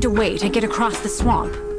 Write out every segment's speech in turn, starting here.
find a way to get across the swamp.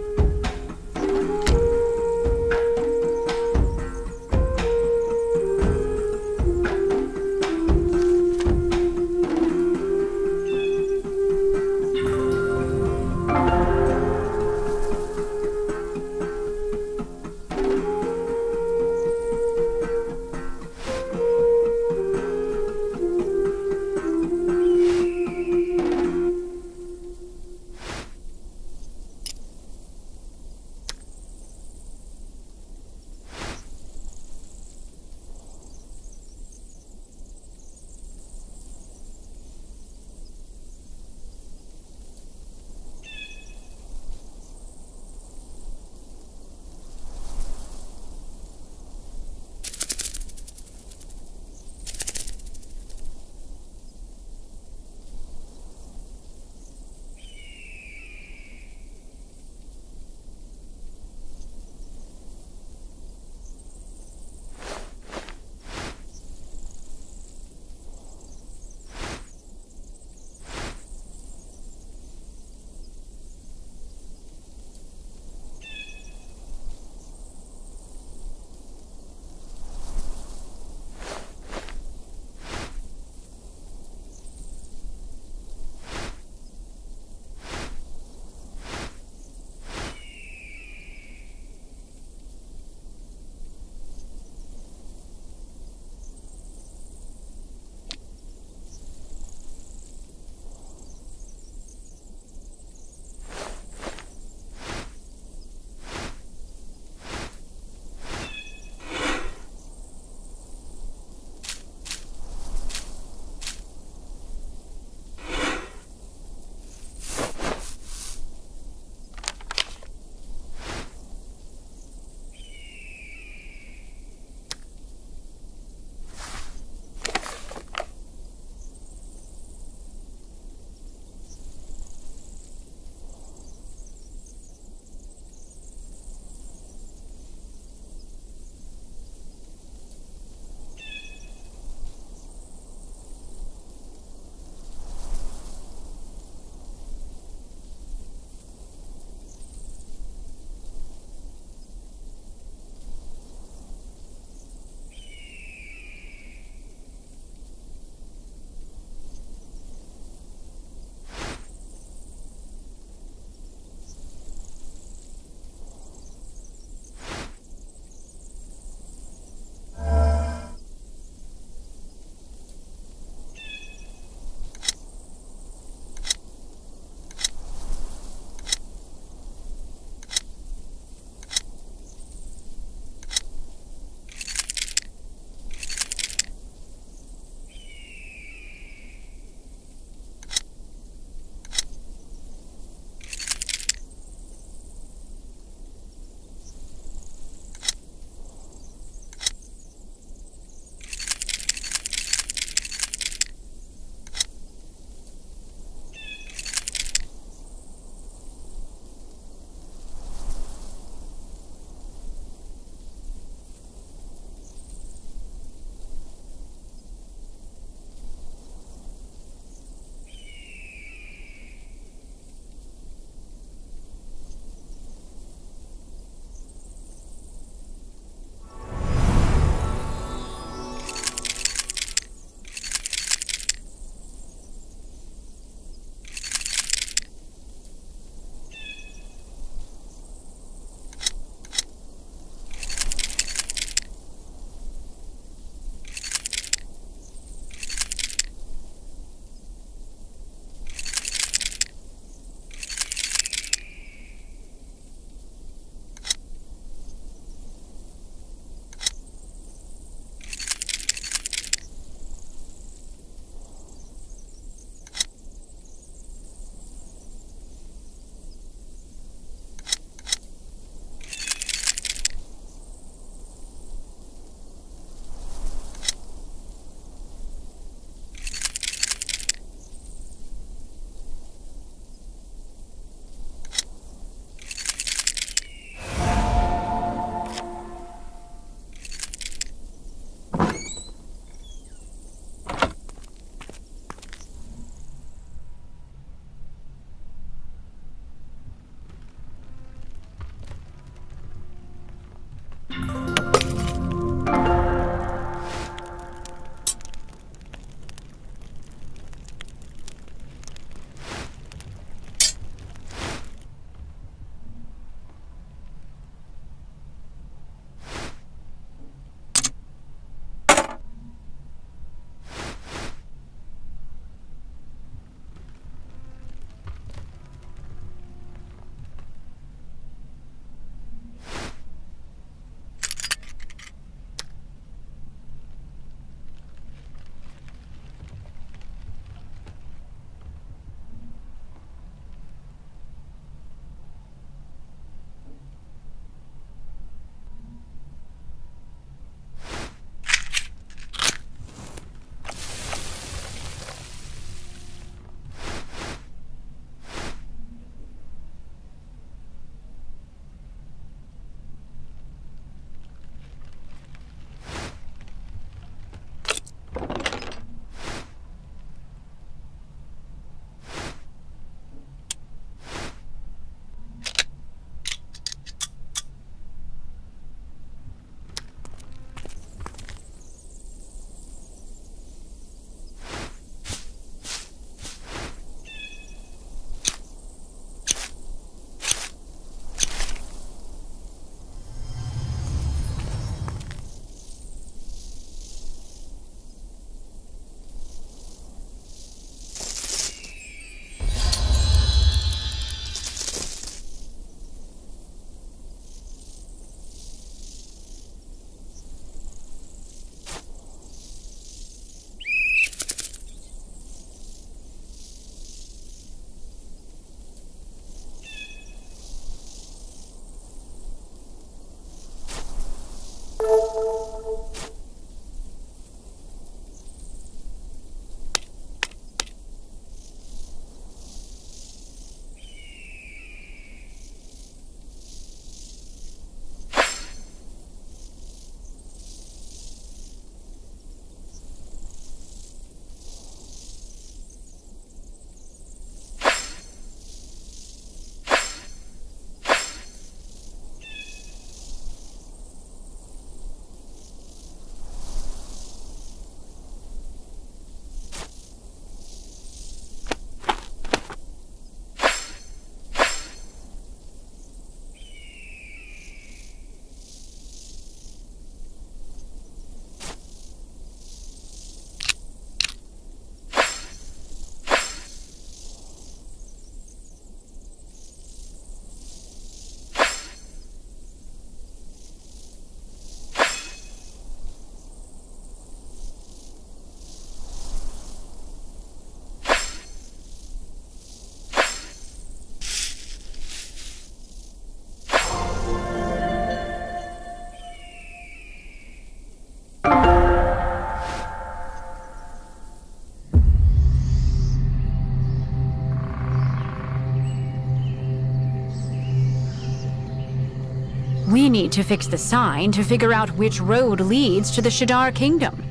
Need to fix the sign to figure out which road leads to the Shadar Kingdom.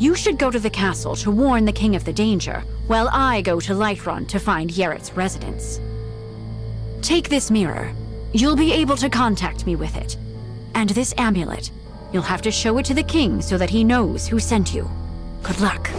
You should go to the castle to warn the king of the danger, while I go to Lightrun to find Yeret's residence. Take this mirror. You'll be able to contact me with it. And this amulet. You'll have to show it to the king so that he knows who sent you. Good luck.